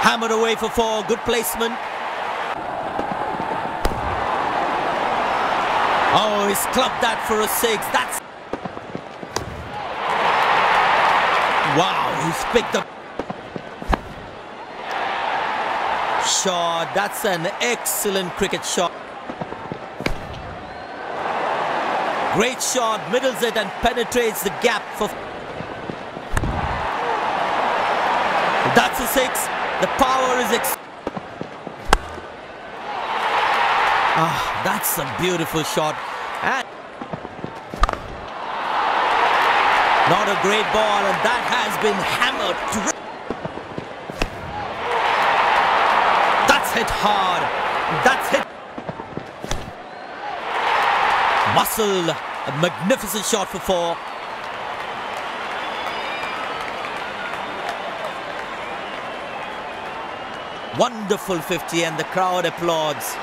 Hammered away for four. Good placement. Oh, he's clubbed that for a six. That's. Wow, he's picked up. Shot. That's an excellent cricket shot. Great shot, middles it and penetrates the gap for. That's a six. The power is. Ex ah, that's a beautiful shot. And not a great ball, and that has been hammered. That's hit hard. That's hit. Muscle, a magnificent shot for four. Wonderful 50 and the crowd applauds.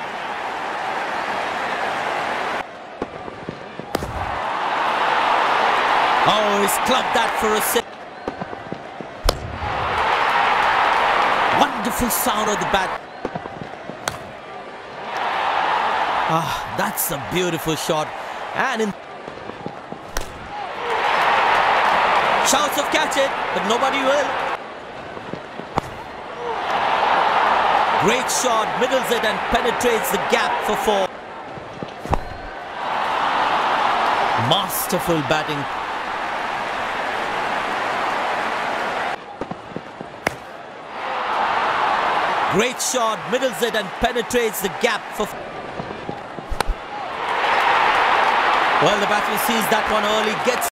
Oh, he's clubbed that for a six. Wonderful sound of the bat. Ah, that's a beautiful shot. And in shouts of catch it, but nobody will. Great shot, middles it and penetrates the gap for four. Masterful batting. Great shot, middles it and penetrates the gap for well, the batsman sees that one early, gets